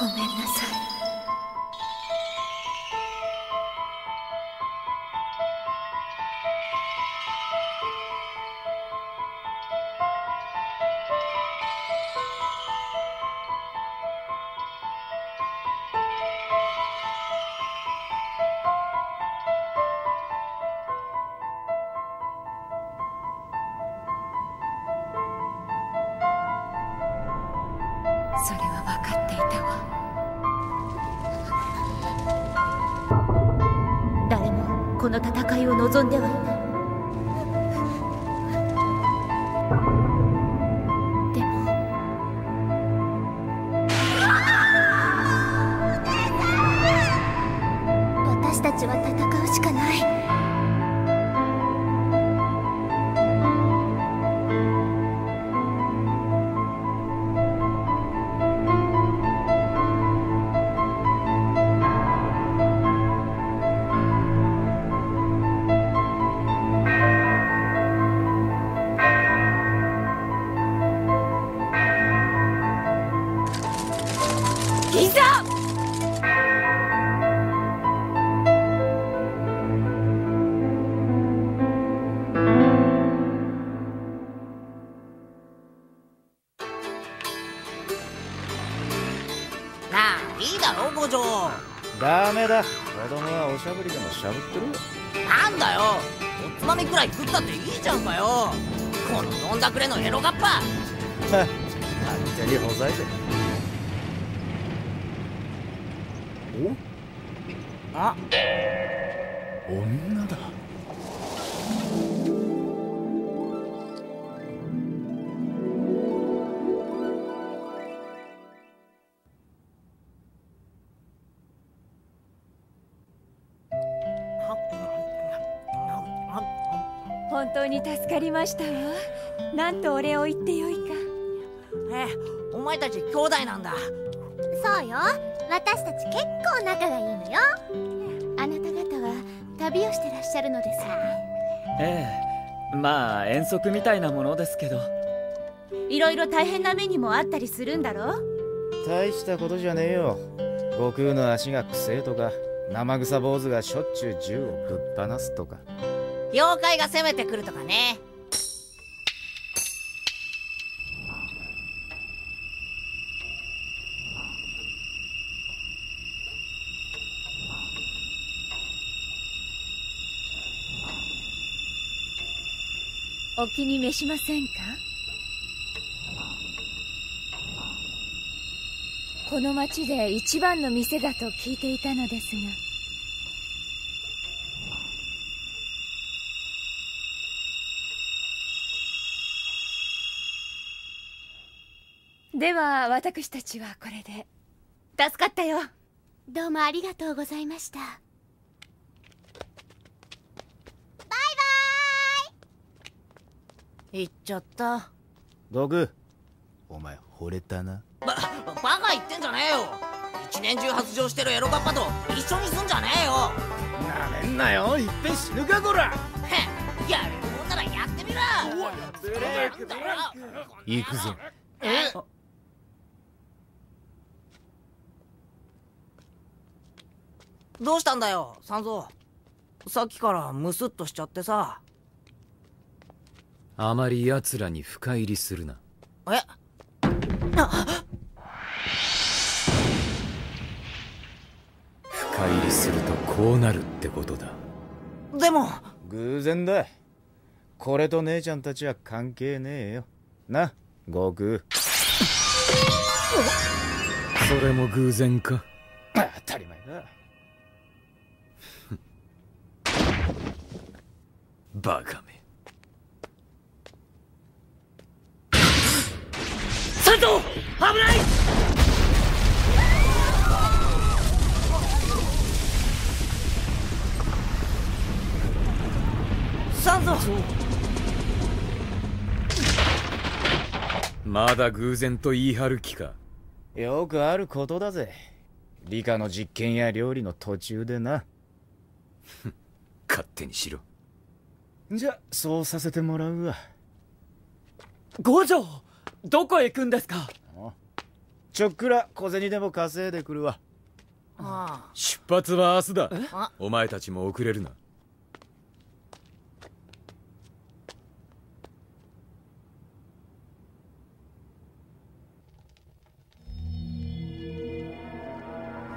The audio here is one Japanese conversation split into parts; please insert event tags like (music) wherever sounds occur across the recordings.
ごめんなさい。あ。お女だ。本当に助かりましたわ。なんとお礼を言ってよいか。えお前たち兄弟なんだ。そうよ私たち結構仲がいいのよ。あなた方は旅をしてらっしゃるのですわええ。まあ遠足みたいなものですけど。いろいろ大変な目にもあったりするんだろ大したことじゃねえよ。悟空の足がくせえとか生臭坊主がしょっちゅう銃をぶっ放すとか。妖怪が攻めてくるとかねお気に召しませんか？この町で一番の店だと聞いていたのですが。では私たちはこれで。助かったよ。どうもありがとうございました。行っちゃった。悟空お前惚れたな。ババカ言ってんじゃねえよ。一年中発情してるエロガッパと一緒にすんじゃねえよ。なめんなよ。いっぺん死ぬかこら。へんやれるもんならやってみろ。なんだよ。行くぞ。え？どうしたんだよ三蔵。さっきからムスッとしちゃってさあまり奴らに深入りするな。え？深入りするとこうなるってことだ。でも。偶然だ。これと姉ちゃんたちは関係ねえよ。な悟空。それも偶然か？当たり前だ。バカめ危ない！三蔵まだ偶然と言い張る気か。よくあることだぜ。理科の実験や料理の途中でな。勝手にしろ。じゃそうさせてもらうわ。五条どこへ行くんですか？ちょっくら小銭でも稼いでくるわ。あ出発は明日だ。あ。お前たちも遅れるな。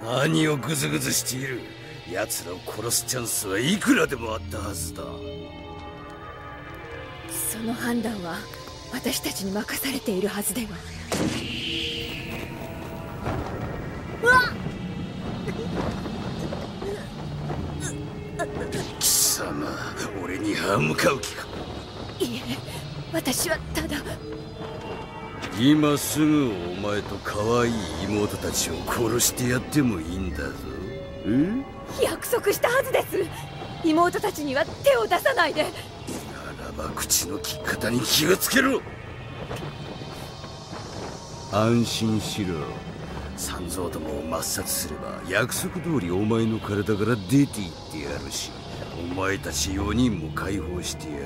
何をグズグズしている。奴らを殺すチャンスはいくらでもあったはずだ。その判断は私たちに任されているはずでは貴様俺に歯向かう気か。いえ私はただ。今すぐお前と可愛い妹たちを殺してやってもいいんだぞ。え？約束したはずです。妹たちには手を出さないでば口の利き方に気をつけろ。安心しろ。三蔵どもを抹殺すれば約束通りお前の体から出て行ってやるしお前たち4人も解放してやる。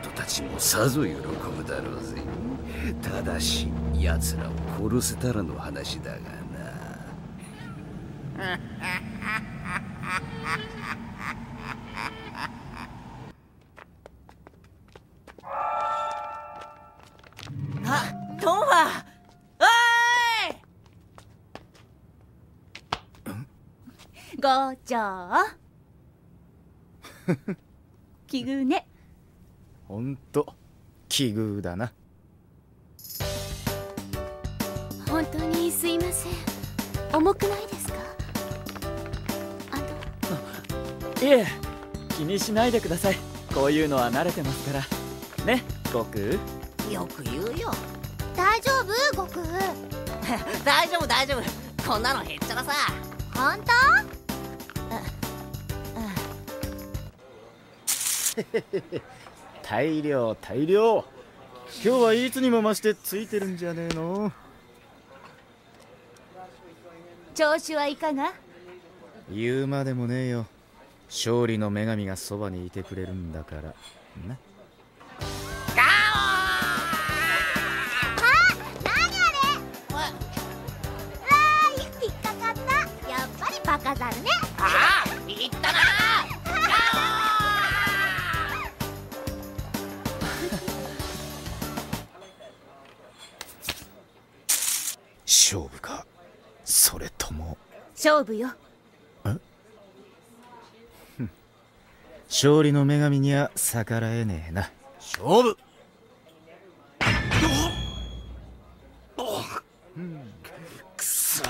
妹たちもさぞ喜ぶだろうぜ。ただし奴らを殺せたらの話だがな。ーいご長奇遇ね。ほんと奇遇だな。本当にすいません。重くないですか？あの。いえ。気にしないでください。こういうのは慣れてますから。ね悟空？よく言うよ。大丈夫？悟空。(laughs) 大丈夫大丈夫。こんなのへっちゃらさ。本当？(laughs) 大量大量。今日はいつにも増してついてるんじゃねえの？調子はいかが？言うまでもねえよ。勝利の女神がそばにいてくれるんだから。な勝負よ。(laughs) 勝利の女神には逆らえねえな。勝負。くそ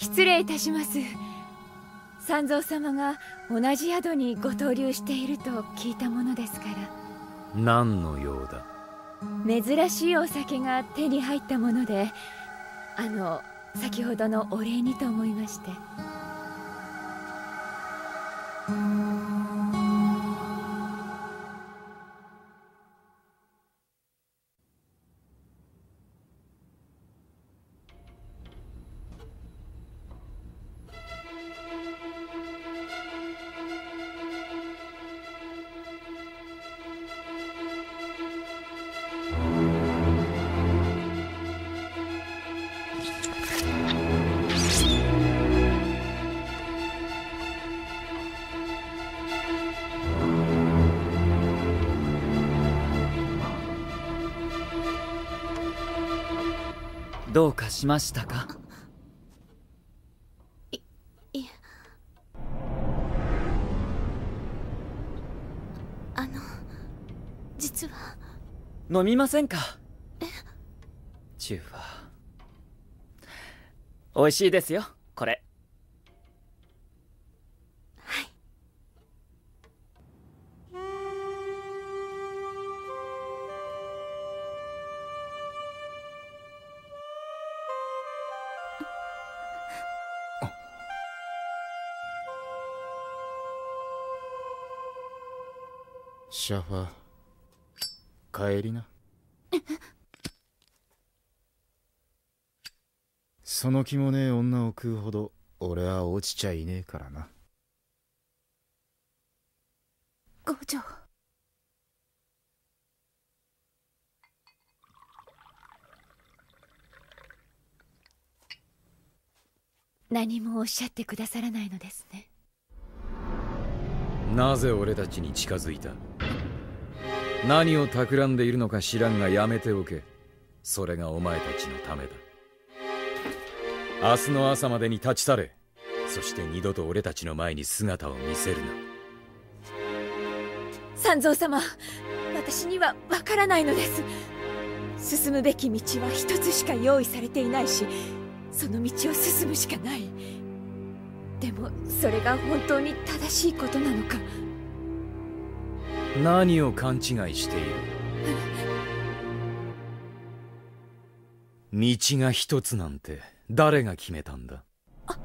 失礼いたします。三蔵様が同じ宿にご逗留していると聞いたものですから。何の用だ？珍しいお酒が手に入ったものであの先ほどのお礼にと思いましてどうかしましたか？あの実は。飲みませんか？中は美味しいですよシャファ帰りな。(laughs) その気もねえ女を食うほど俺は落ちちゃいねえからな。五条。何もおっしゃってくださらないのですね。なぜ俺たちに近づいた？何を企んでいるのか知らんがやめておけ。それがお前たちのためだ。明日の朝までに立ち去れ。そして二度と俺たちの前に姿を見せるな。三蔵様私にはわからないのです。進むべき道は一つしか用意されていないしその道を進むしかない。でもそれが本当に正しいことなのか。何を勘違いしている？道が一つなんて誰が決めたんだ？そう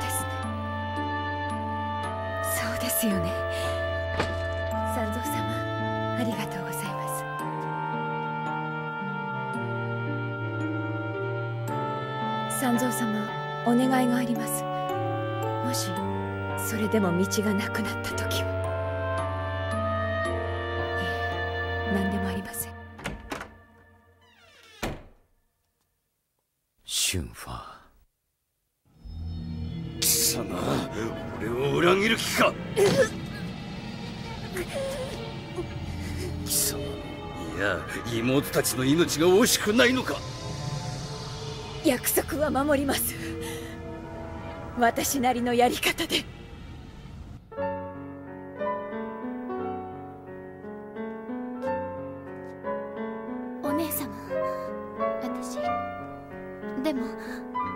ですね。そうですよね。三蔵様ありがとうございます。三蔵様お願いがあります。もしそれでも道がなくなった時は。いえ何でもありません。シュンファー貴様俺を裏切る気か？貴様いや妹たちの命が惜しくないのか？約束は守ります私なりのやり方で。お姉様私でも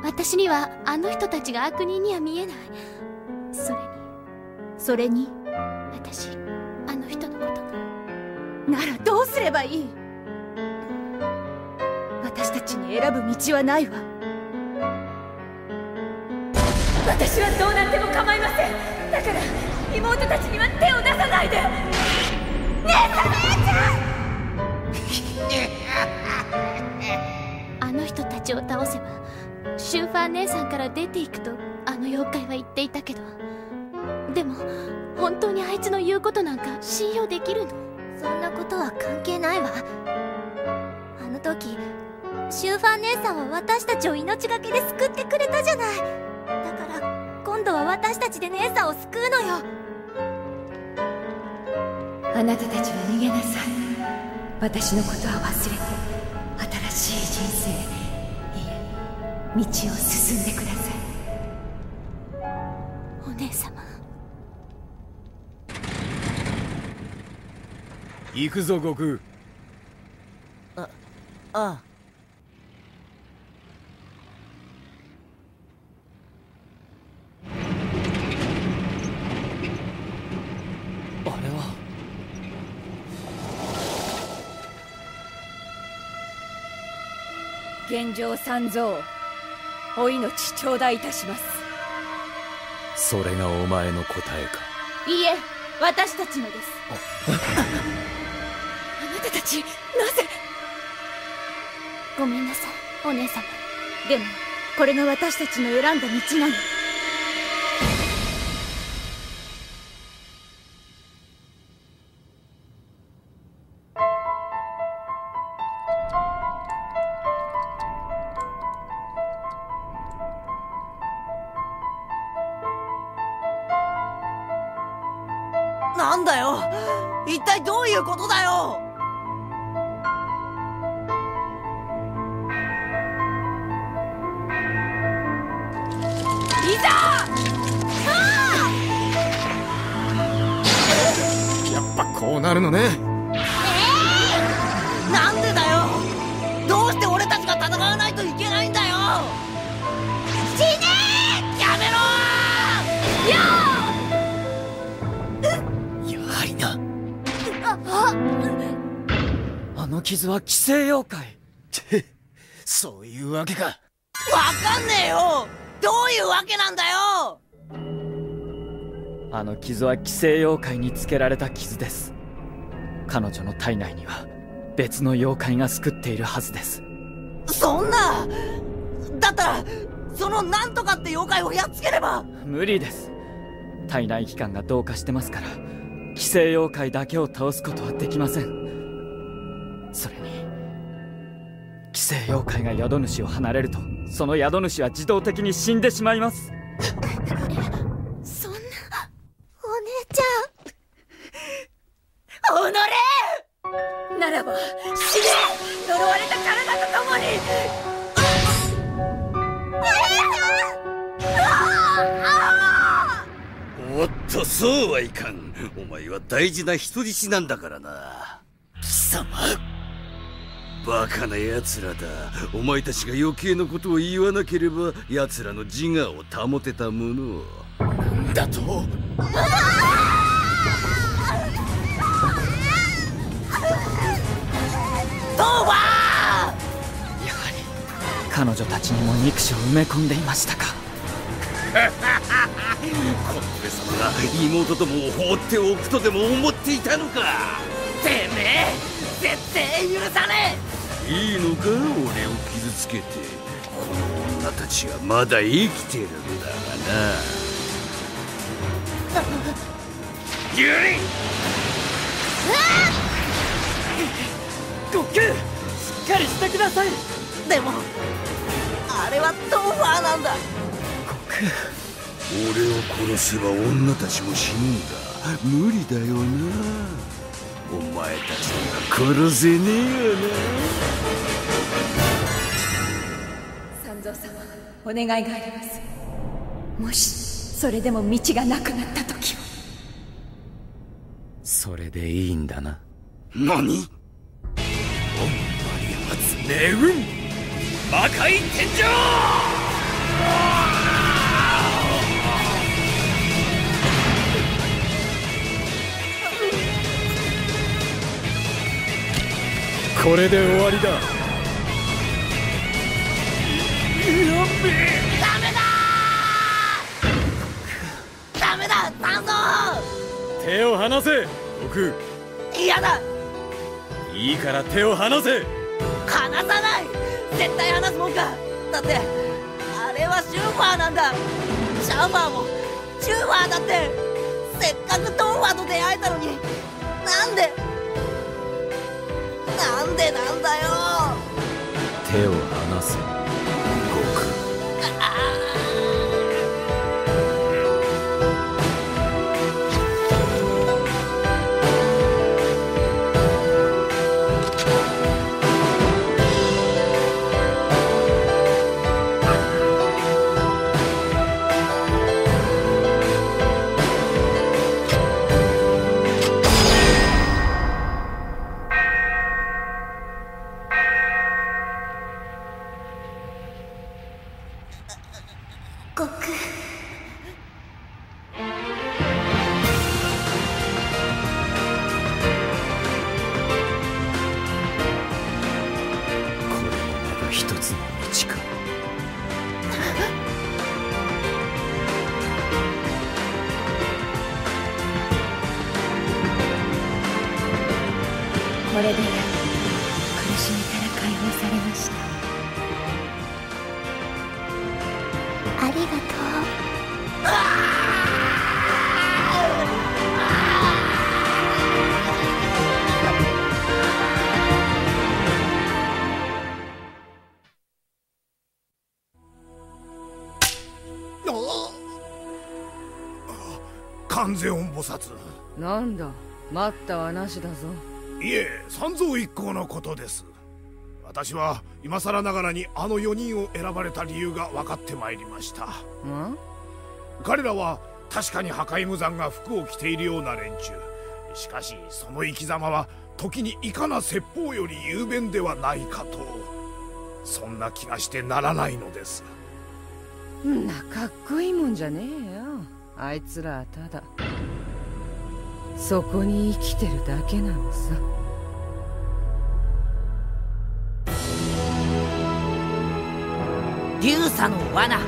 私にはあの人たちが悪人には見えない。それにそれに？私あの人のことが。ならどうすればいい？私たちに選ぶ道はないわ私はどうなっても構いません。だから妹たちには手を出さないで。あの人たちを倒せばシュンファー姉さんから出ていくとあの妖怪は言っていたけど。でも本当にあいつの言うことなんか信用できるの？そんなことは関係ないわ。あの時シューファー姉さんは私たちを命がけで救ってくれたじゃない今度は私たちで姉さんを救うのよ。あなたたちは逃げなさい。私のことは忘れて新しい人生いえ道を進んでください。お姉様。行くぞ悟空。あああ現状三蔵お命頂戴いたします。それがお前の答えか。いいえ私たちのです。あ。(laughs) なたたちなぜ？ごめんなさいお姉様。でもこれが私たちの選んだ道なのやっぱこうなるのね。なんでだよ。どうして俺たちが戦わないといけないんだよ。死ねやめろやはりな。あの傷は寄生妖怪。そういうわけか。わかんねえよどういうわけなんだよ！あの傷は寄生妖怪につけられた傷です。彼女の体内には別の妖怪が救っているはずです。そんな！だったらそのなんとかって妖怪をやっつければ！無理です。体内器官が同化してますから寄生妖怪だけを倒すことはできません。それに寄生妖怪が宿主を離れる。とその宿主は自動的に死んでしまいますそんなお姉ちゃんおのれならば死ね呪われた体と共におっとそうはいかんお前は大事な人質なんだからな貴様バカな奴らだ。お前たちが余計なことを言わなければ奴らの自我を保てたもの。だと？トーバーやはり彼女たちにも憎しを埋め込んでいましたか。(laughs) この上様が妹どもを放っておくとでも思っていたのか。てめえ絶対許さねえいいのか？俺を傷つけて。この女たちはまだ生きてるんだがな。ユリ！悟空しっかりしてください。でもあれはトーファーなんだ。俺を殺せば女たちも死ぬんだ。無理だよなお前たちには殺せねえよな三蔵様お願いがあります。もしそれでも道がなくなった時はそれでいいんだな。何？おんまり発命運魔界天井これで終わりだ。やべえダメだダメだ三蔵手を離せ僕。嫌だ！いいから手を離せ。離さない！絶対離すもんか！だってあれはシューファーなんだ！シャーファーもシューファーだってせっかくトンファーと出会えたのになんでなんでなんだよ。手を離せ。菩薩。なんだ待ったはなしだぞ。いえ三蔵一行のことです。私は今更ながらにあの4人を選ばれた理由が分かってまいりました。ん？彼らは確かに破壊無残が服を着ているような連中。しかしその生き様は時にいかな説法より雄弁ではないかと。そんな気がしてならないのです。んなかっこいいもんじゃねえよ。あいつらはただそこに生きてるだけなのさ。流佐の罠。ち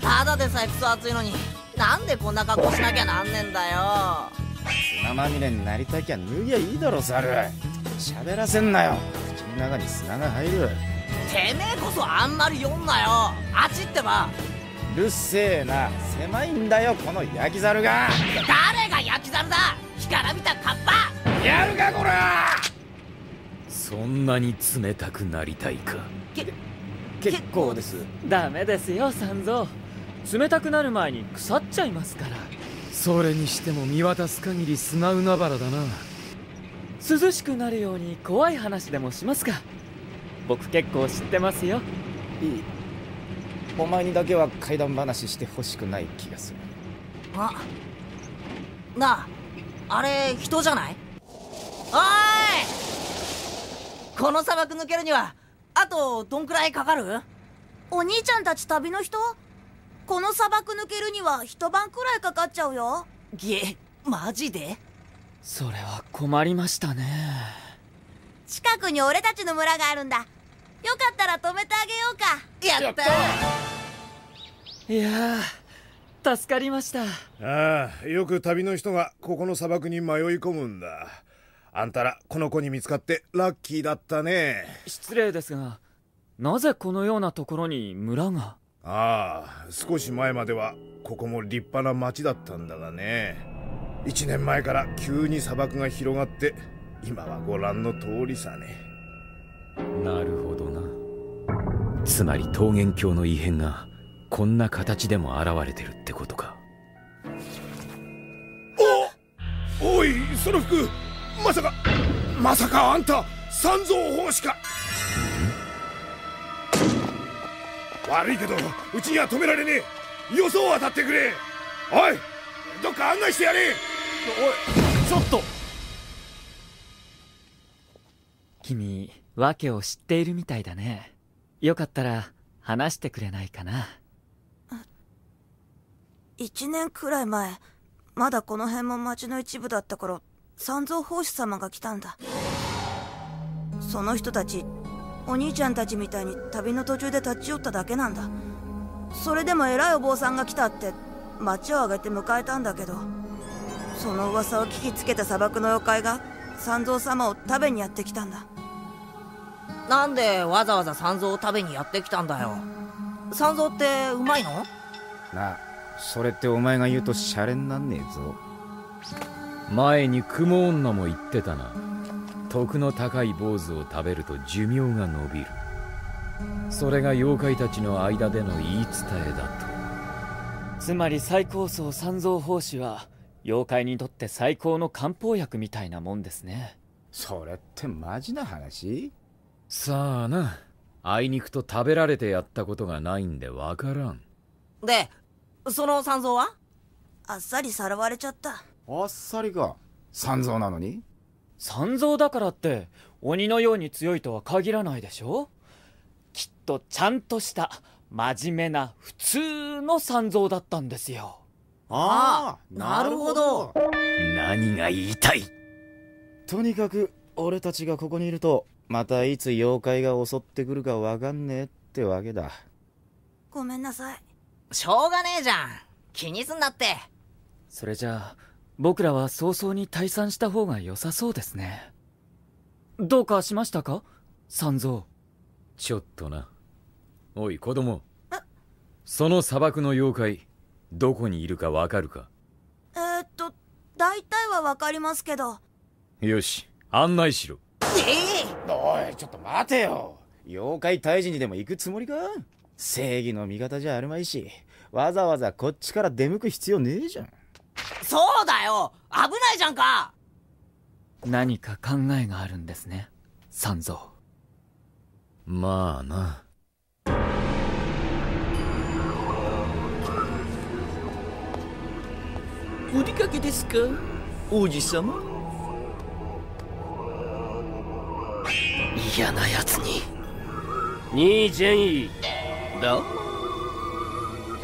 ただでさえクソ暑いのになんでこんな格好しなきゃなんねんだよ。砂まみれになりたきゃ脱ぎゃいいだろ猿。喋らせんなよ。口の中に砂が入るてめえこそあんまり読んなよ。あちってば。うるせえな。狭いんだよこの焼き猿が。誰が焼き猿だ。干からびたカッパ。やるかこら！そんなに冷たくなりたいか？結構です。ダメですよ三蔵。冷たくなる前に腐っちゃいますから。それにしても見渡す限り砂海原だな。涼しくなるように怖い話でもしますか？僕結構知ってますよ。いい。お前にだけは怪談話してほしくない気がする。あなああれ人じゃない？おーい！この砂漠抜けるにはあとどんくらいかかる？お兄ちゃんたち旅の人？この砂漠抜けるには一晩くらいかかっちゃうよ。げマジで？それは困りましたね。近くに俺たちの村があるんだよかったら止めてあげようか。やったいやー助かりました。ああよく旅の人がここの砂漠に迷い込むんだ。あんたらこの子に見つかってラッキーだったね。失礼ですがなぜこのようなところに村が？ああ少し前まではここも立派な町だったんだがね。1年前から急に砂漠が広がって今はご覧の通りさねなるほどな。つまり桃源郷の異変がこんな形でも現れてるってことか。おおいその服まさかまさかあんた三蔵法師か。悪いけどうちには止められねえ。よそを当たってくれ。おいどっか案内してやれ。おいちょっと。君訳を知っているみたいだね。よかったら話してくれないかな。1年くらい前まだこの辺も町の一部だった頃三蔵法師様が来たんだ。その人たちお兄ちゃんたちみたいに旅の途中で立ち寄っただけなんだ。それでも偉いお坊さんが来たって町を挙げて迎えたんだけどその噂を聞きつけた砂漠の妖怪が三蔵様を食べにやってきたんだ。なんでわざわざ三蔵を食べにやってきたんだよ。三蔵ってうまいの？なあそれってお前が言うとシャレになんねえぞ。前に雲女も言ってたな。徳の高い坊主を食べると寿命が延びる。それが妖怪たちの間での言い伝えだと。つまり最高層三蔵法師は妖怪にとって最高の漢方薬みたいなもんですね。それってマジな話？さあな。あいにくと食べられてやったことがないんでわからん。でその三蔵は？あっさりさらわれちゃった。あっさりか。三蔵なのに？三蔵だからって鬼のように強いとは限らないでしょ？きっとちゃんとした真面目な普通の三蔵だったんですよ。ああなるほど。何が言いたい？とにかく俺たちがここにいるとまたいつ妖怪が襲ってくるかわかんねえってわけだ。ごめんなさい。しょうがねえじゃん。気にすんなって。それじゃあ僕らは早々に退散した方が良さそうですね。どうかしましたか？三蔵。ちょっとな。おい子供。その砂漠の妖怪どこにいるかわかるか？えー、っと大体はわかりますけど。よし案内しろ。ええおいちょっと待てよ。妖怪退治にでも行くつもりか？正義の味方じゃあるまいし。わざわざこっちから出向く必要ねえじゃん。そうだよ。危ないじゃんか。何か考えがあるんですね三蔵。まあな。お出かけですか？王子様？嫌なやつに。兄ジェンイだ？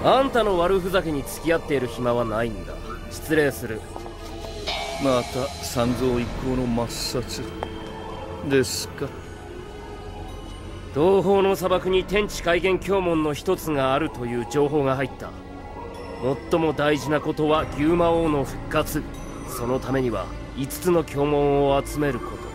あんたの悪ふざけに付き合っている暇はないんだ。失礼する。また三蔵一行の抹殺。ですか。東方の砂漠に天地開元教門の一つがあるという情報が入った。最も大事なことは牛魔王の復活。そのためには5つの教門を集めること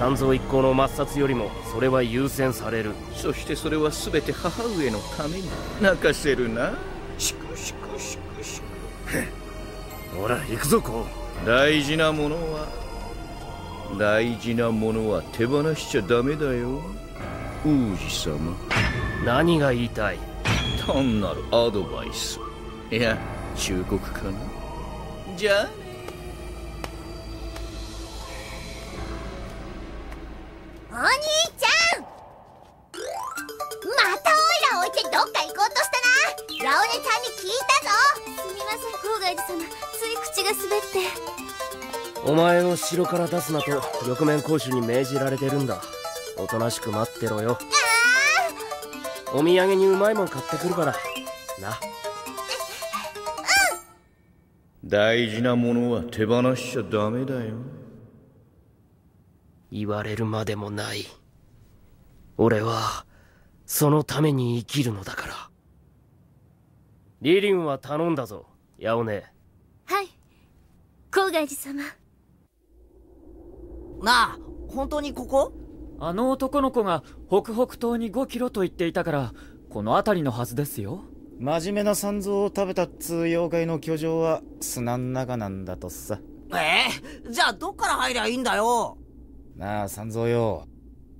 三蔵一行の抹殺よりもそれは優先される。そしてそれは全て母上のために泣かせるな。シクシクシクシクほら行くぞこう。大事なものは大事なものは手放しちゃダメだよ。王子様。何が言いたい？単なるアドバイス。いや忠告かな。じゃあ前を城から出すなと玉面公主に命じられてるんだ。おとなしく待ってろよ。お土産にうまいもん買ってくるから。な。大事なものは手放しちゃダメだよ。言われるまでもない。俺はそのために生きるのだから。リリンは頼んだぞ。ヤオネはい。郊外寺様なあ本当にここ？あの男の子が北北東に5キロと言っていたからこの辺りのはずですよ。真面目な三蔵を食べたっつう妖怪の居城は砂ん中なんだとさ。ええ？じゃあどっから入りゃいいんだよ？なあ三蔵よ。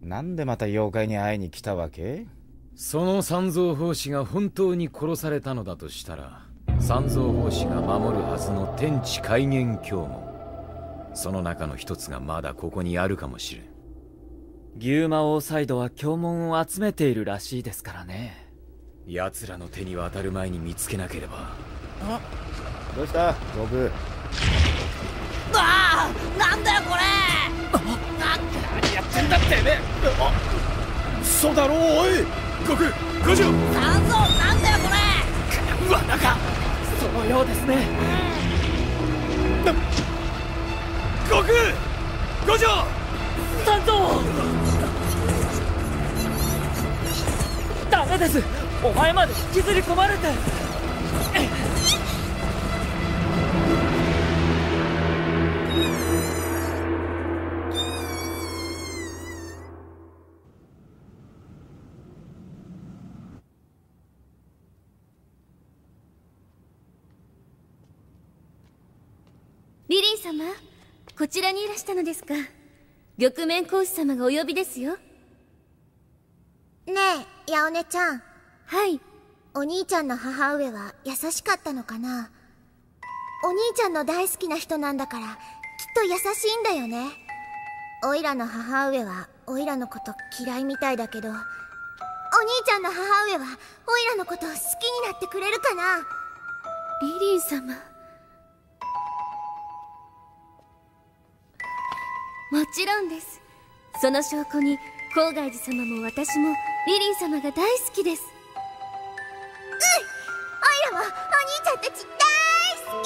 なんでまた妖怪に会いに来たわけ？その三蔵法師が本当に殺されたのだとしたら三蔵法師が守るはずの天地開元教もその中の一つがまだここにあるかもしれん。牛魔王サイドは教紋を集めているらしいですからね。奴らの手に渡る前に見つけなければ。どうした？悟空ああなんだよこれ！何やってんだってめ嘘だろおい。悟空五条三蔵なんだよこれ！うわなんかそのようですね悟空五条三蔵。ダメです。お前まで引きずり込まれて。リリン様。こちらにいらしたのですか？玉面講師様がお呼びですよ。ねえ八尾根ちゃん。はい。お兄ちゃんの母上は優しかったのかな？お兄ちゃんの大好きな人なんだからきっと優しいんだよね。おいらの母上はおいらのこと嫌いみたいだけどお兄ちゃんの母上はおいらのこと好きになってくれるかな？リリン様もちろんです。その証拠に郊外寺様も私もリリン様が大好きです。うんおいらもお兄ちゃんたち大好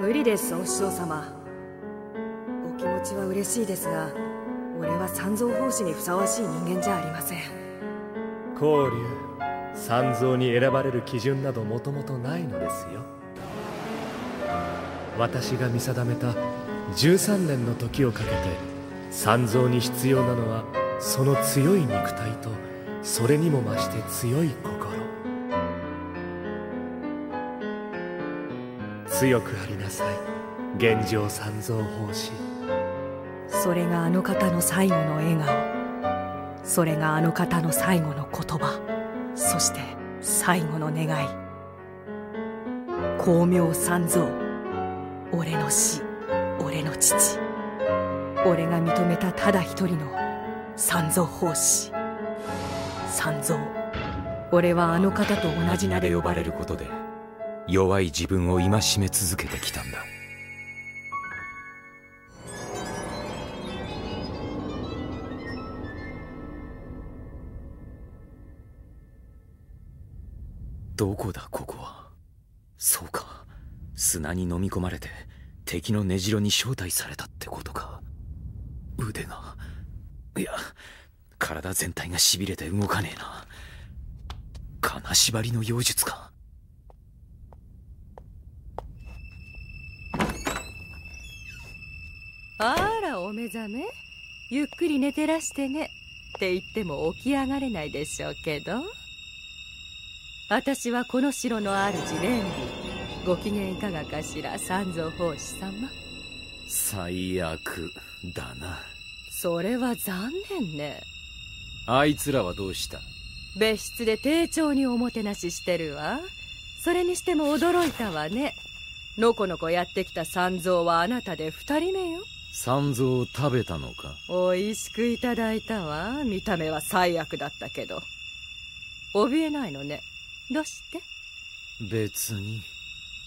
き。無理ですお師匠様。お気持ちは嬉しいですが俺は三蔵法師にふさわしい人間じゃありません。光龍三蔵に選ばれる基準などもともとないのですよ。私が見定めた13年の時をかけて三蔵に必要なのはその強い肉体とそれにも増して強い心。強くありなさい。現状三蔵法師。それがあの方の最後の笑顔。それがあの方の最後の言葉。そして最後の願い。光明三蔵。俺の死。俺の父。俺が認めたただ一人の三蔵法師。三蔵。俺はあの方と同じ名で呼ばれることで弱い自分を戒め続けてきたんだ。どこだここは？そうか。砂に飲み込まれて敵の根城に招待されたってことか。腕が。いや体全体がしびれて動かねえな。金縛りの妖術か。あらお目覚め？ゆっくり寝てらしてね。って言っても起き上がれないでしょうけど。私はこの城の主レンディ。ご機嫌いかがかしら三蔵法師様。最悪だな。それは残念ね。あいつらはどうした？別室で丁重におもてなししてるわ。それにしても驚いたわね。のこのこやってきた三蔵はあなたで二人目よ。三蔵を食べたのか？おいしくいただいたわ。見た目は最悪だったけど。怯えないのねどうして？別に。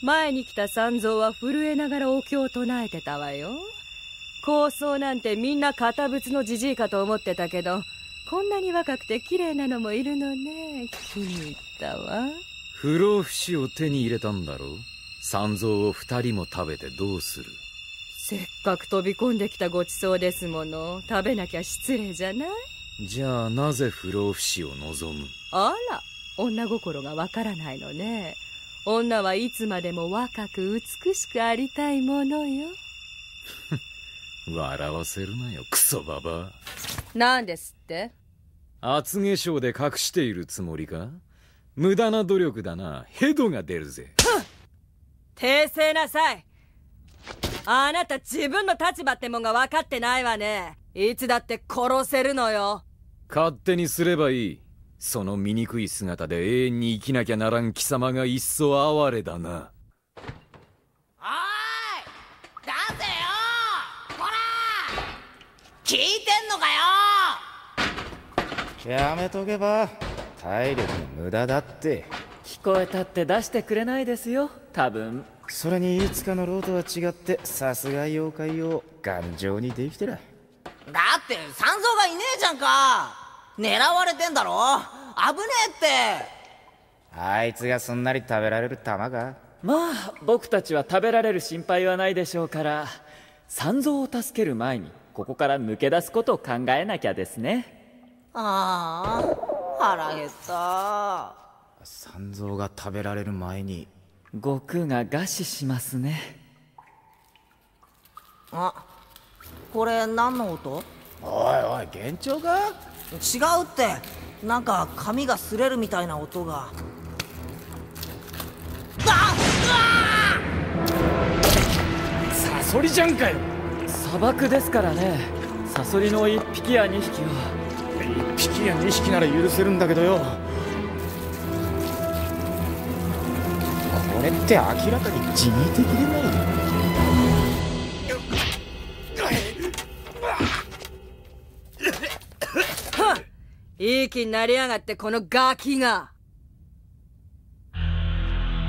前に来た三蔵は震えながらお経を唱えてたわよ。構想なんてみんな堅物のじじいかと思ってたけどこんなに若くて綺麗なのもいるのね。気に入ったわ。不老不死を手に入れたんだろう。三蔵を二人も食べてどうする？せっかく飛び込んできたごちそうですもの。食べなきゃ失礼じゃない？じゃあなぜ不老不死を望む？あら女心がわからないのね。女はいつまでも若く美しくありたいものよ。(laughs) 笑わせるなよクソババ何ですって？厚化粧で隠しているつもりか？無駄な努力だな。ヘドが出るぜ。訂正なさい。あなた自分の立場ってもんが分かってないわね。いつだって殺せるのよ。勝手にすればいいその醜い姿で永遠に生きなきゃならん貴様が一層哀れだな。出せよほら。聞いてんのかよ。やめとけば体力の無駄だって。聞こえたって出してくれないですよ多分。それにいつかのローとは違ってさすが妖怪よ頑丈にできてら。だって三蔵がいねえじゃんか狙われてんだろ？危ねえって。あいつがすんなり食べられる玉か？まあ僕たちは食べられる心配はないでしょうから三蔵を助ける前にここから抜け出すことを考えなきゃですね。ああ腹減った。三蔵が食べられる前に。悟空が餓死しますね。あこれ何の音？おいおい幻聴か？違うって。なんか髪が擦れるみたいな音が。サソリじゃんかよ。砂漠ですからね。サソリの1匹や2匹は。1匹や2匹なら許せるんだけどよ。これって明らかに地味的でないいい気になりやがってこのガキが。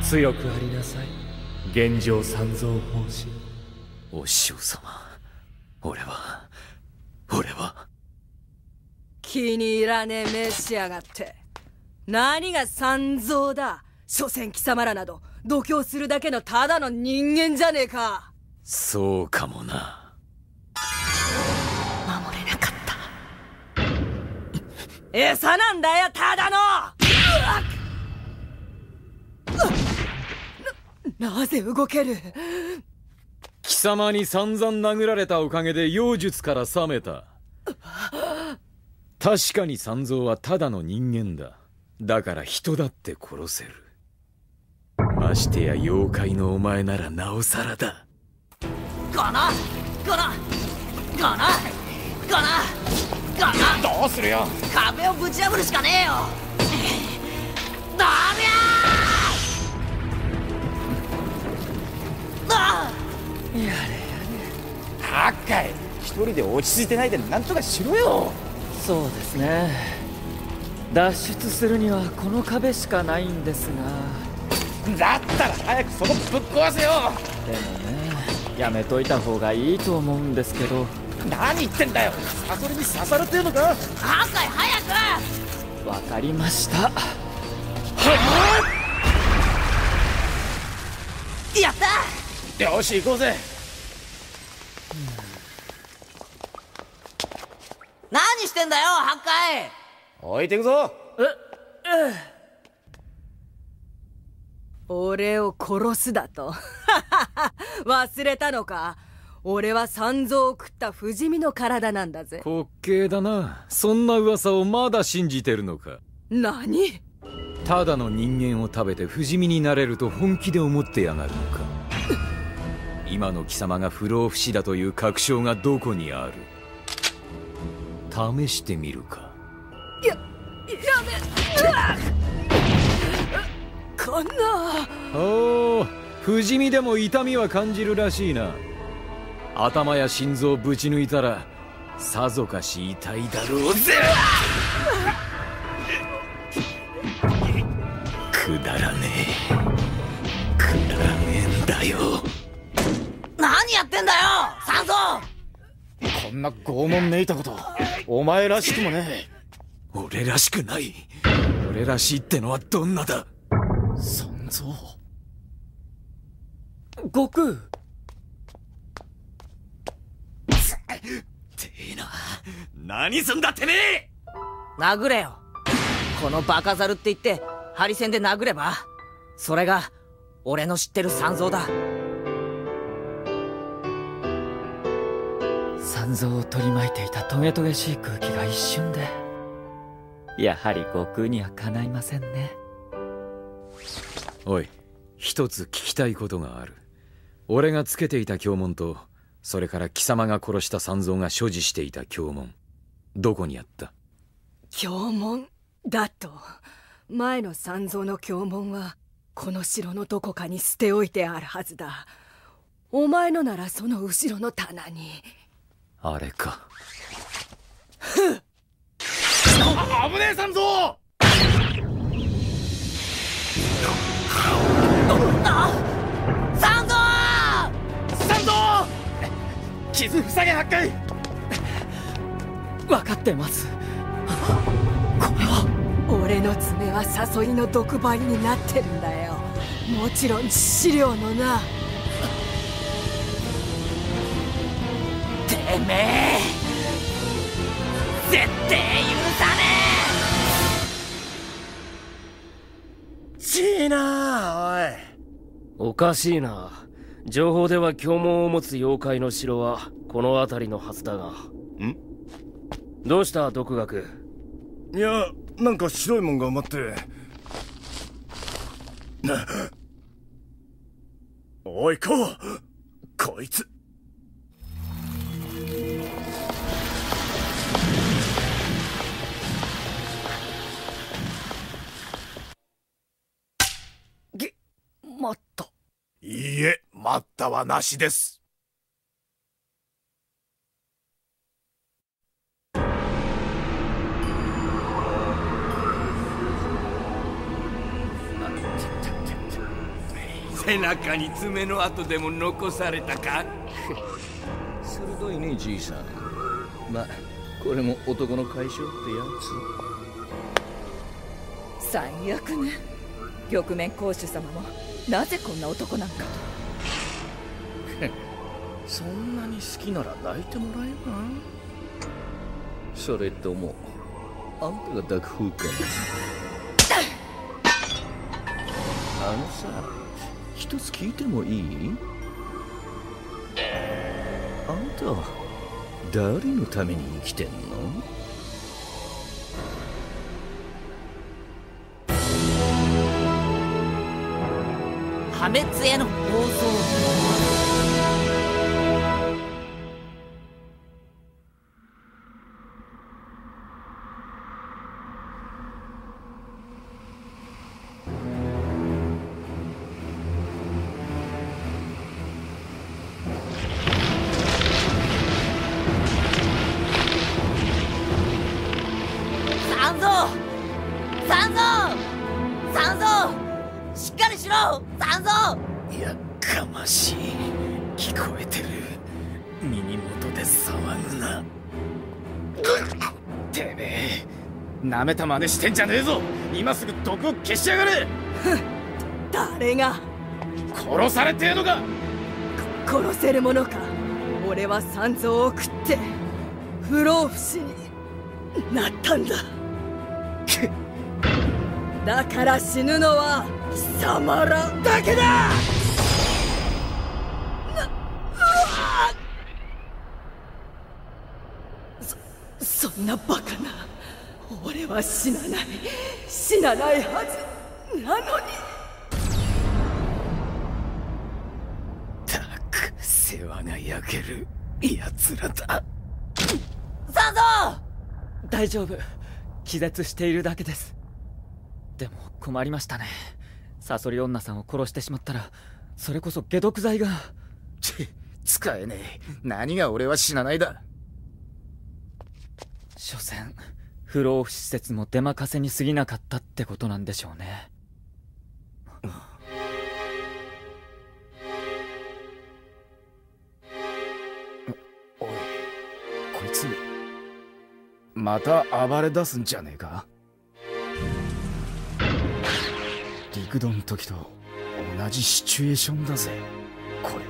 強くありなさい。現状三蔵法師。お師匠様。俺は俺は。気に入らねえ目しやがって。何が三蔵だ？所詮貴様らなど。度胸するだけのただの人間じゃねえか。そうかもな餌なんだよただの。ななぜ動ける？貴様に散々殴られたおかげで妖術から覚めた。確かに三蔵はただの人間だ。だから人だって殺せる。ましてや妖怪のお前ならなおさらだ。このこのこのこのどうするよ？壁をぶち破るしかねえよ。ダメあやれやはっかい。一人で落ち着いてないでなんとかしろよ。そうですね。脱出するにはこの壁しかないんですが。だったら早くそこぶっ壊せよ。でもねやめといた方がいいと思うんですけど何言ってんだよ。サソリに刺されてるのか？ハッカイ早く！わかりました。はっやった！よし行こうぜ。何してんだよ八海！置いてくぞ。俺を殺すだと？(laughs) 忘れたのか？俺は三蔵を食った不死身の体なんだぜ。滑稽だな。そんな噂をまだ信じてるのか。何？ただの人間を食べて不死身になれると本気で思ってやがるのか。今の貴様が不老不死だという確証がどこにある？試してみるか。ややめうわこんな。おお不死身でも痛みは感じるらしいな頭や心臓ぶち抜いたらさぞかし痛いだろうぜ。くだらねえ。くだらねえんだよ。何やってんだよ！三蔵こんな拷問めいたことお前らしくもね俺らしくない。俺らしいってのはどんなだ？三蔵悟空てえな何すんだてめえ！殴れよ。このバカザルって言ってハリセンで殴ればそれが俺の知ってる三蔵だ。三蔵を取り巻いていたトゲトゲしい空気が一瞬でやはり悟空にはかないませんね。おい一つ聞きたいことがある。俺がつけていた経文とそれから貴様が殺した三蔵が所持していた経文どこにあった？経文。だと前の三蔵の経文はこの城のどこかに捨ておいてあるはずだ。お前のならその後ろの棚に。あれか。あ危ねえ三蔵！三蔵！三蔵！(laughs) 傷塞げ八回分かってます。俺の爪は誘いの毒針になってるんだよ。もちろん致死量のな。てめえ！絶対許さねちーなおい。おかしいな。情報では経文を持つ妖怪の城はこの辺りのはずだが。ん？どうした独学？いやなんか白いもんが埋まって。おいこう。こいつ。げ待った。いいえ待ったはなしです背中に爪の跡でも残されたか？鋭いねじいさん。まこれも男の解消ってや最悪ね。玉面公主様もなぜこんな男なんかつ (laughs) そんなに好きなら抱いてもらえばそれともあんたが抱く方かなあのさ一つ聞いてもいい？あんた誰のために生きてんの？破滅への暴走三蔵。三蔵。しっかりしろ。三蔵。やかましい。聞こえてる。耳元で騒ぐな。てめえなめた真似してんじゃねえぞ。今すぐ毒を消しやがれ。誰が？殺されてえのか。殺せるものか。俺は三蔵を食って不老不死になったんだだから死ぬのは貴様らだけだ!そそんなバカな俺は死なない死なないはずなのに!たく世話が焼ける奴らだ。サゾ大丈夫。気絶しているだけですでも困りましたね。サソリ女さんを殺してしまったらそれこそ解毒剤が。ち使えねえ。何が俺は死なないだ。所詮不老不死説も出任せに過ぎなかったってことなんでしょうね。おいこいつまた暴れ出すんじゃねえか？陸道の時と同じシチュエーションだぜ。これ。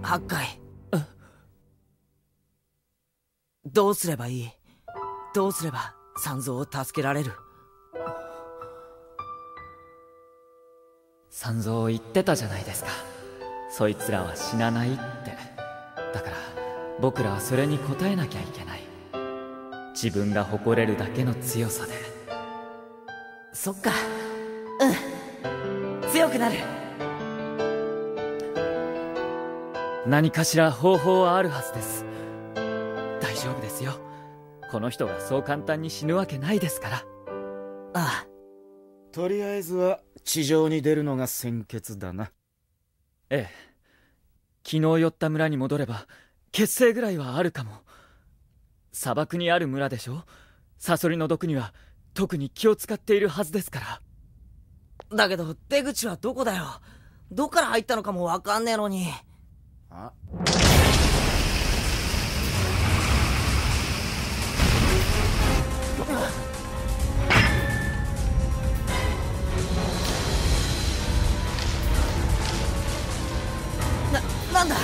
八海。どうすればいい？どうすれば三蔵を助けられる？三蔵言ってたじゃないですか。そいつらは死なないって。だから僕らはそれに応えなきゃいけない自分が誇れるだけの強さで。そっか。うん。強くなる。何かしら方法はあるはずです。大丈夫ですよ。この人がそう簡単に死ぬわけないですから。ああ。とりあえずは地上に出るのが先決だな。ええ。昨日寄った村に戻れば血清ぐらいはあるかも砂漠にある村でしょ？サソリの毒には特に気を使っているはずですから。だけど出口はどこだよ？どっから入ったのかもわかんねえのに。あ？ななんだ？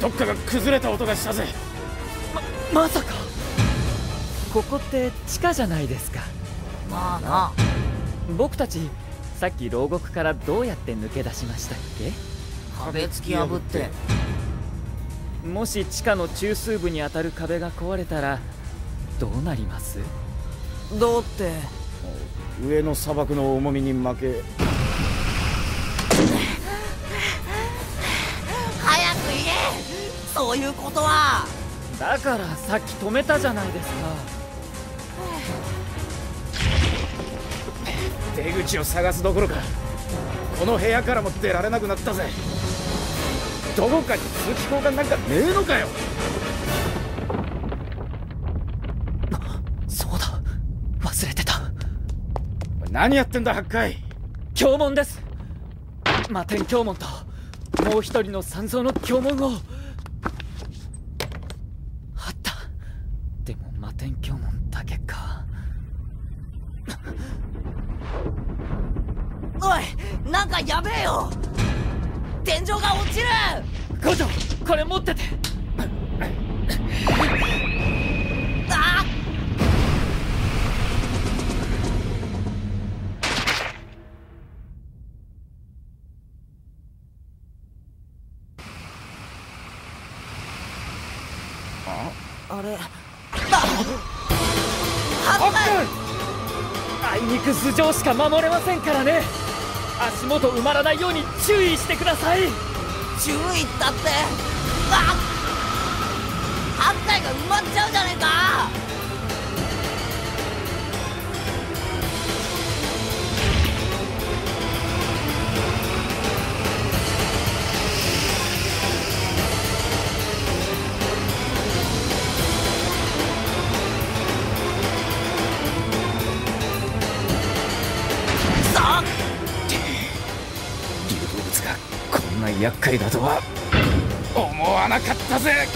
どっかが崩れた音がしたぜままさか。ここって地下じゃないですか。まあな。僕たちさっき牢獄からどうやって抜け出しましたっけ？壁突き破って。もし地下の中枢部に当たる壁が壊れたらどうなります？どうって。上の砂漠の重みに負け。早く言え。そういうことはだからさっき止めたじゃないですか。出口を探すどころかこの部屋からも出られなくなったぜ。どこかに通気口がなんかねえのかよ。そうだ。忘れてた。何やってんだ八海。経文です。魔天経文ともう一人の三蔵の経文をあったでも魔天経文だけかおいなんかやべえよ。天井が落ちる。校長これ持ってて。ああれ。あいにく頭上しか守れませんからね足元埋まらないように注意してください。注意ったってあっ反対が埋まっちゃうじゃねえか。厄介だとは。思わなかったぜ。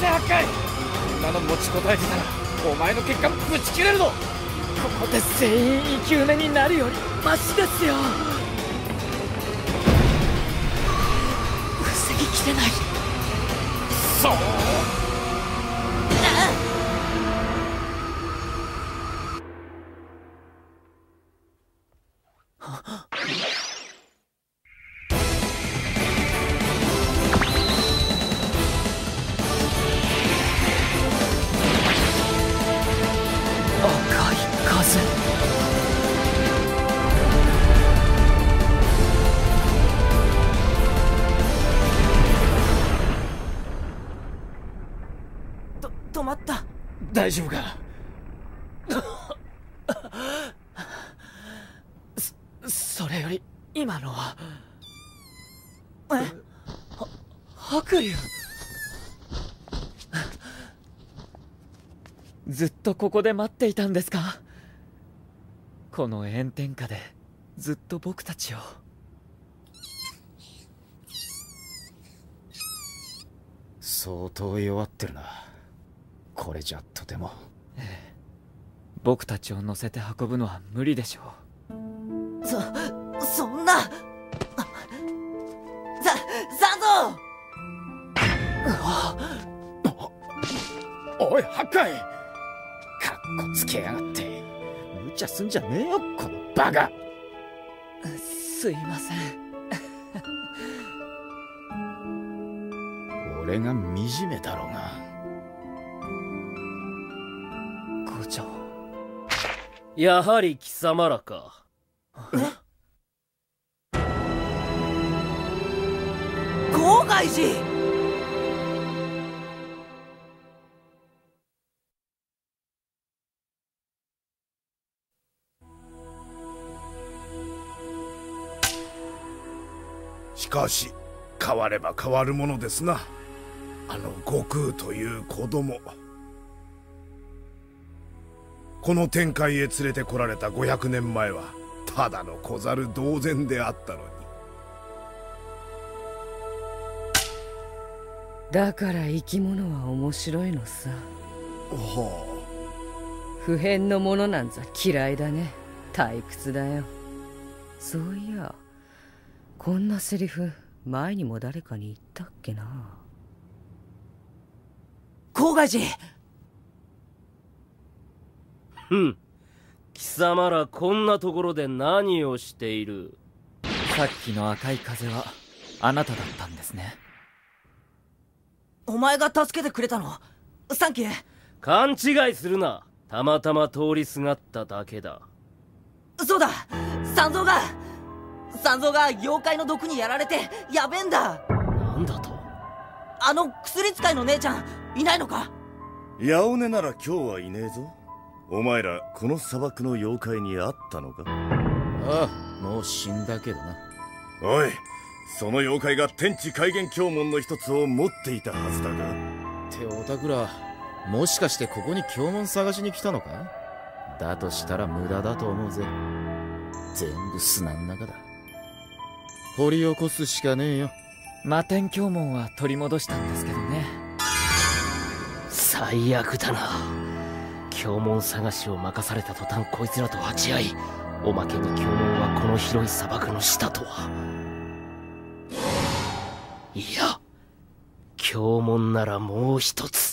せ八海。こんなの持ちこたえてたらお前の血管ぶち切れるぞ。ここで全員生き埋めになるよりマシですよ。防ぎきれないそうここで待っていたんですか？この炎天下でずっと僕たちを。相当弱ってるな。これじゃとても。僕たちを乗せて運ぶのは無理でしょそそんなさ三おい八海こつけやがって。無茶すんじゃねえよこのバカ。すいません。(laughs) 俺が惨めだろうが。校長やはり貴様らか。郊かし変われば変わるものですなあの悟空という子供この天界へ連れてこられた500年前はただの小猿同然であったのに。だから生き物は面白いのさ。は普遍のものなんざ嫌いだね。退屈だよ。そういやこんなセリフ前にも誰かに言ったっけな。郊外寺ふん。貴様らこんなところで何をしている？さっきの赤い風はあなただったんですね。お前が助けてくれたの？サンキュー。勘違いするな。たまたま通りすがっただけだ。そうだ。三蔵が三蔵が妖怪の毒にやられてやべえんだ。なんだと？あの薬使いの姉ちゃんいないのか？八尾根なら今日はいねえぞ。お前らこの砂漠の妖怪に会ったのか？ああもう死んだけどな。おいその妖怪が天地開元教門の一つを持っていたはずだが。っておたくらもしかしてここに教門探しに来たのか？だとしたら無駄だと思うぜ。全部砂ん中だ掘り起こすしかねえよ。魔天教門は取り戻したんですけどね。最悪だな。教門探しを任された途端こいつらと鉢合いおまけに教門はこの広い砂漠の下とは。いや教門ならもう一つ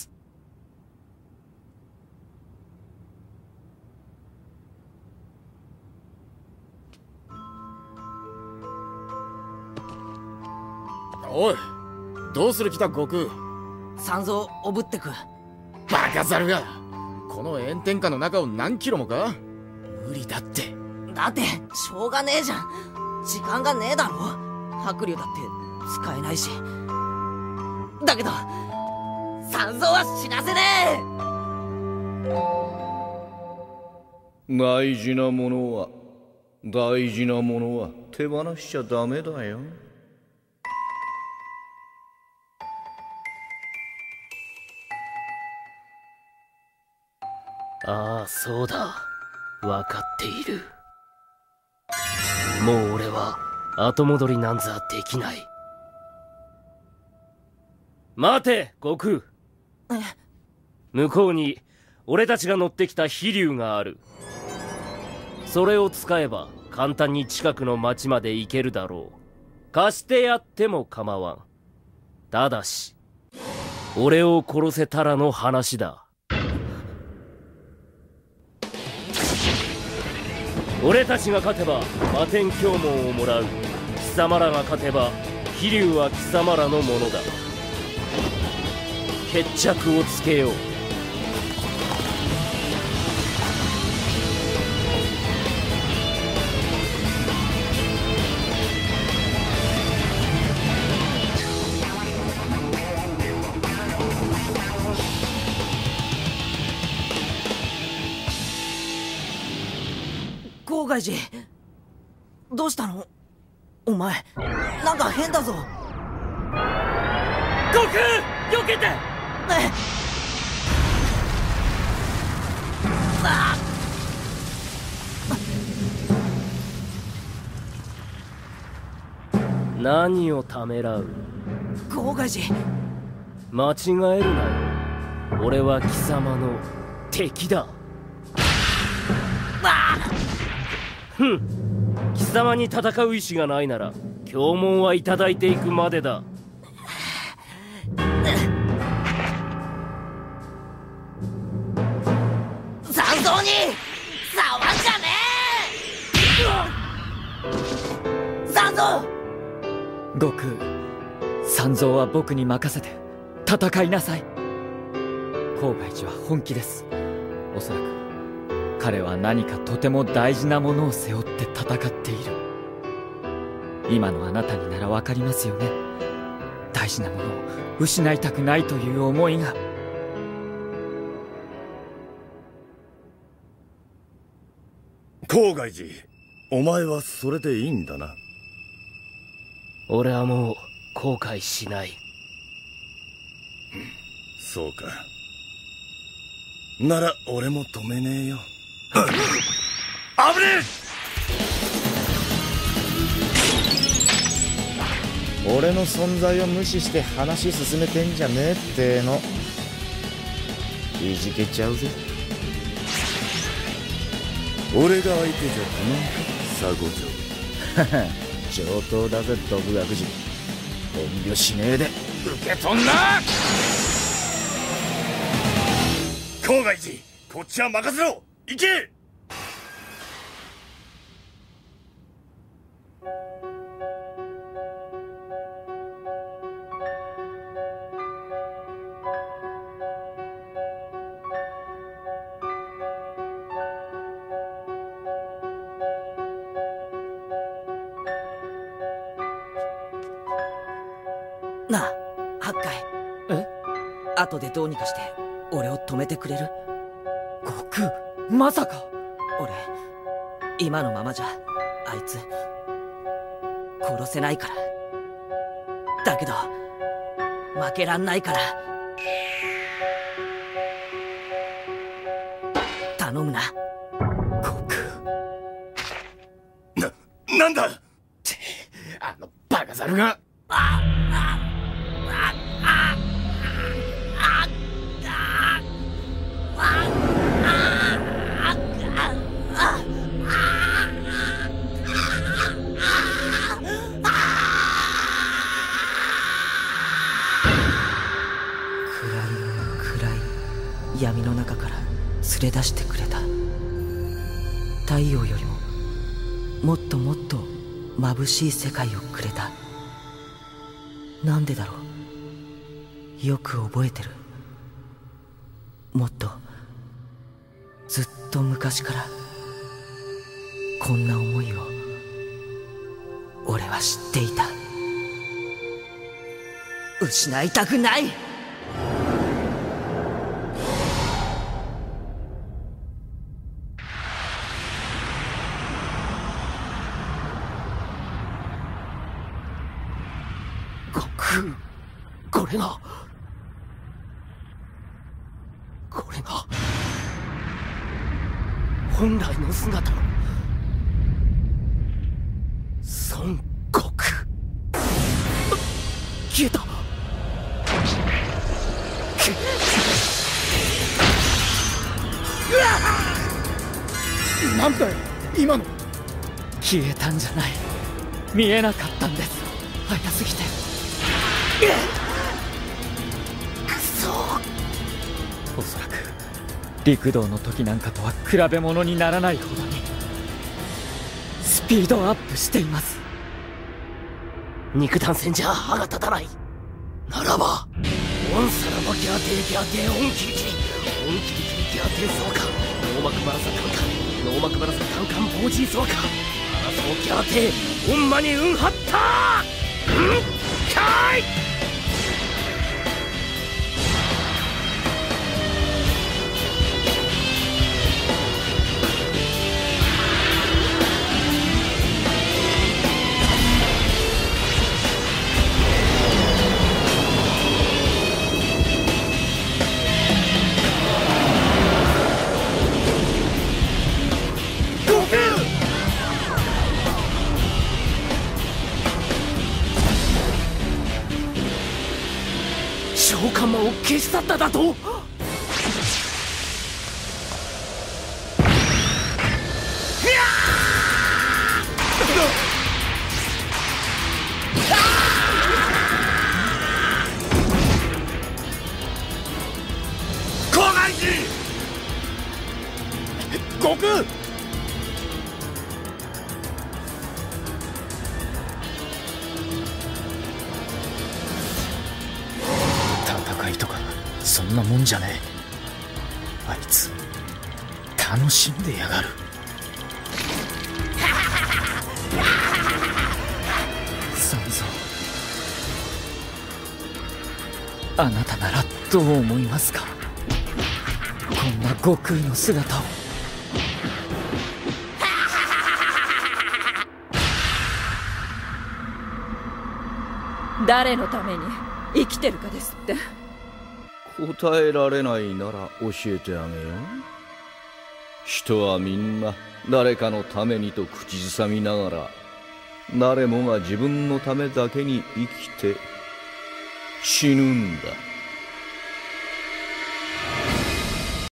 おいどうする気だ悟空？三蔵おぶってく。バカザルがこの炎天下の中を何キロもか？無理だって。だってしょうがねえじゃん。時間がねえだろ。白龍だって使えないし。だけど三蔵は死なせね大事なものは大事なものは手放しちゃダメだよああそうだ。分かっている。もう俺は後戻りなんざできない。待て悟空。向こうに俺たちが乗ってきた飛竜がある。それを使えば簡単に近くの町まで行けるだろう。貸してやっても構わん。ただし俺を殺せたらの話だ。俺たちが勝てば魔天教門をもらう。貴様らが勝てば飛竜は貴様らのものだ。決着をつけよう。郊外寺どうしたの？お前。なんか変だぞ。悟空！避けて！え？あ何をためらう？郊外寺間違えるなよ。俺は貴様の敵だふん。貴様に戦う意志がないなら教文はいただいていくまでだ。残像に触んじゃねえ！残像悟空三蔵は僕に任せて戦いなさい。郊外寺は本気です。おそらく彼は何かとても大事なものを背負って戦っている。今のあなたになら分かりますよね。大事なものを失いたくないという思いが。郊外寺お前はそれでいいんだな。俺はもう後悔しない。そうか。なら俺も止めねえよ危ね俺の存在を無視して話進めてんじゃねえっての。いじけちゃうぜ。俺が相手じゃ頼むか佐護上等だぜ独学寺遠慮しねえで。受け取んな！郊外寺こっちは任せろ行けらんないから。闇の中から連れ出してくれた。太陽よりももっともっと眩しい世界をくれた。なんでだろう？よく覚えてる。もっとずっと昔からこんな思いを俺は知っていた。失いたくない。見えなかったんです。早すぎて。くそ。おそらく六道の時なんかとは比べ物にならないほどに。スピードアップしています。肉弾戦じゃ歯が立たない。ならばオンサラバギャーテーギャーテーオンキリキリオンキリキリギャーテーソワカノーマクバラサカンカン。ノーマクバラサカンカンボージーソーカアラソーギャーテーオンマに運張ったうんかい。去っただと？ますか。こんな悟空の姿を。誰のために生きてるかですって。答えられないなら教えてあげよう。人はみんな誰かのためにと口ずさみながら誰もが自分のためだけに生きて死ぬんだ。